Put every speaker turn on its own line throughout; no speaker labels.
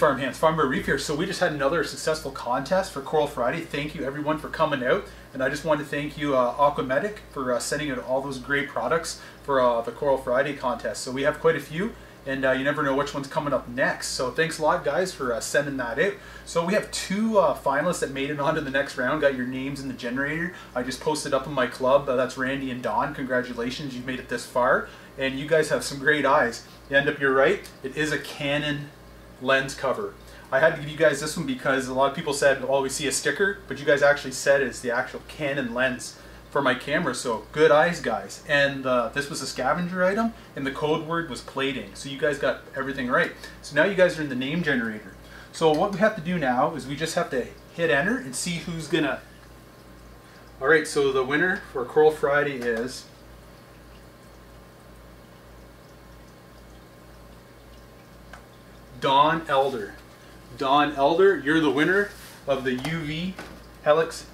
Farmhands, Farm Boy Reef here. So we just had another successful contest for Coral Friday. Thank you everyone for coming out. And I just want to thank you uh, Aqua Medic for uh, sending out all those great products for uh, the Coral Friday contest. So we have quite a few and uh, you never know which one's coming up next. So thanks a lot guys for uh, sending that out. So we have two uh, finalists that made it on to the next round, got your names in the generator. I just posted up in my club, that's Randy and Don, congratulations, you've made it this far. And you guys have some great eyes. You end up, you're right, it is a Canon lens cover. I had to give you guys this one because a lot of people said, oh, we see a sticker, but you guys actually said it's the actual Canon lens for my camera, so good eyes, guys. And uh, this was a scavenger item, and the code word was plating. So you guys got everything right. So now you guys are in the name generator. So what we have to do now is we just have to hit enter and see who's gonna. All right, so the winner for Coral Friday is Don Elder. Don Elder, you're the winner of the UV Helix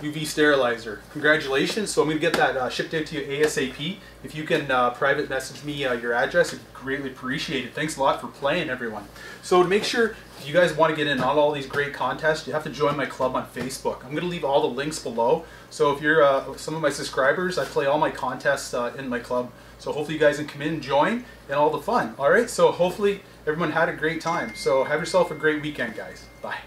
UV sterilizer. Congratulations. So I'm going to get that uh, shipped out to you ASAP. If you can uh, private message me uh, your address, I'd greatly appreciate it. Thanks a lot for playing, everyone. So to make sure you guys want to get in on all these great contests, you have to join my club on Facebook. I'm going to leave all the links below. So if you're uh, some of my subscribers, I play all my contests uh, in my club. So hopefully you guys can come in and join and all the fun. All right, so hopefully everyone had a great time. So have yourself a great weekend, guys. Bye.